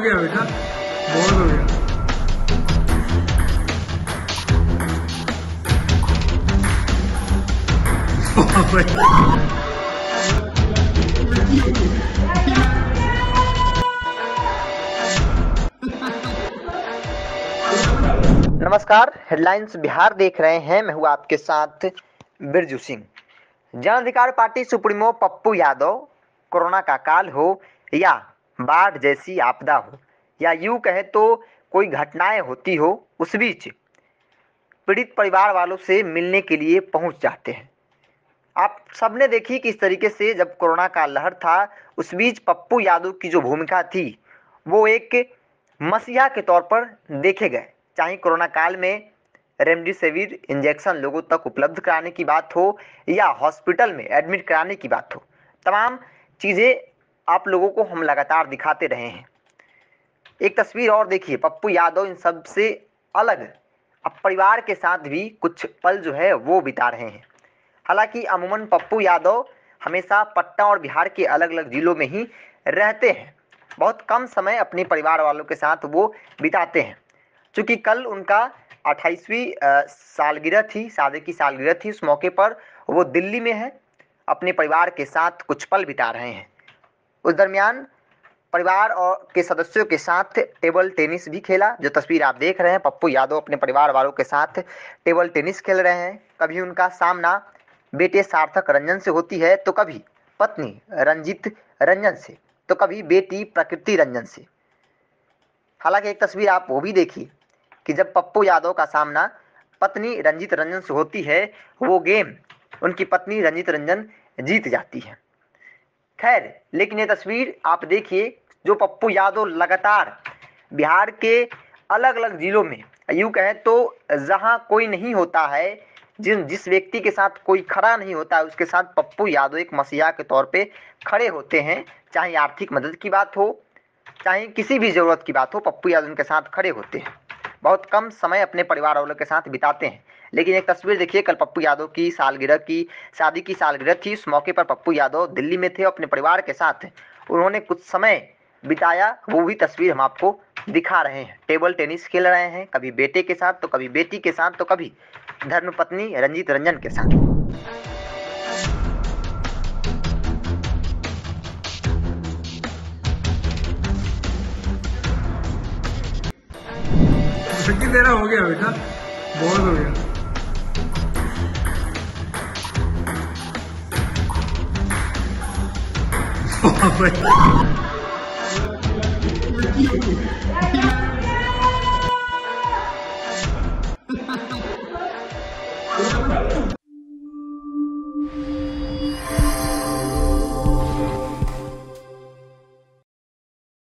गया बेटा। बहुत हो गया। नमस्कार हेडलाइंस बिहार देख रहे हैं। मैं हूँ आपके साथ Birju Singh. Jan Adhikar party supremo Pappu Yadav, corona का काल हो या बाढ़ जैसी आपदा हो, या यूँ कहे तो कोई घटनाएँ होती हो, उस बीच पीड़ित परिवार वालों से मिलने के लिए पहुँच जाते हैं। आप सबने देखी कि इस तरीके से जब कोरोना का लहर था, उस बीच पप्पू यादव की जो भूमिका थी, वो एक मसीहा के तौर पर देखे गए। चाहे कोरोना काल में रेमडेसिविर इंजेक्शन लोगों तक उपलब्ध कराने की बात हो, या हॉस्पिटल में एडमिट कराने की बात हो, तमाम चीज़ें आप लोगों को हम लगातार दिखाते रहे हैं। एक तस्वीर और देखिए, पप्पू यादव इन सबसे अलग, अब परिवार के साथ भी कुछ पल जो है वो बिता रहे हैं। हालाँकि अमूमन पप्पू यादव हमेशा पटना और बिहार के अलग अलग जिलों में ही रहते हैं। बहुत कम समय अपने परिवार वालों के साथ वो बिताते हैं। चूँकि कल उनका अट्ठाईसवीं सालगिरह थी, शादी की सालगिरह थी, उस मौके पर वो दिल्ली में है, अपने परिवार के साथ कुछ पल बिता रहे हैं। उस दरमियान परिवार और के सदस्यों के साथ टेबल टेनिस भी खेला। जो तस्वीर आप देख रहे हैं, पप्पू यादव अपने परिवार वालों के साथ टेबल टेनिस खेल रहे हैं। कभी उनका सामना बेटे सार्थक रंजन से होती है तो कभी पत्नी रंजित रंजन से तो कभी बेटी प्रकृति रंजन से। हालाँकि एक तस्वीर आप वो भी देखिए कि जब पप्पू यादव का सामना पत्नी रंजित रंजन से होती है, वो गेम उनकी पत्नी रंजित रंजन जीत जाती है। खैर, लेकिन ये तस्वीर आप देखिए, जो पप्पू यादव लगातार बिहार के अलग अलग जिलों में, यूँ कहें तो जहाँ कोई नहीं होता है, जिन, जिस व्यक्ति के साथ कोई खड़ा नहीं होता है, उसके साथ पप्पू यादव एक मसीहा के तौर पे खड़े होते हैं, चाहे आर्थिक मदद की बात हो, चाहे किसी भी ज़रूरत की बात हो, पप्पू यादव उनके साथ खड़े होते हैं। बहुत कम समय अपने परिवार वालों के साथ बिताते हैं। लेकिन एक तस्वीर देखिए, कल पप्पू यादव की सालगिरह की, शादी की सालगिरह थी। उस मौके पर पप्पू यादव दिल्ली में थे अपने परिवार के साथ। उन्होंने कुछ समय बिताया, वो भी तस्वीर हम आपको दिखा रहे हैं। टेबल टेनिस खेल रहे हैं, कभी बेटे के साथ तो कभी बेटी के साथ तो कभी धर्मपत्नी रंजीत रंजन के साथ। छुट्टी तेरा हो गया बेटा, बहुत हो गया। Oh my god.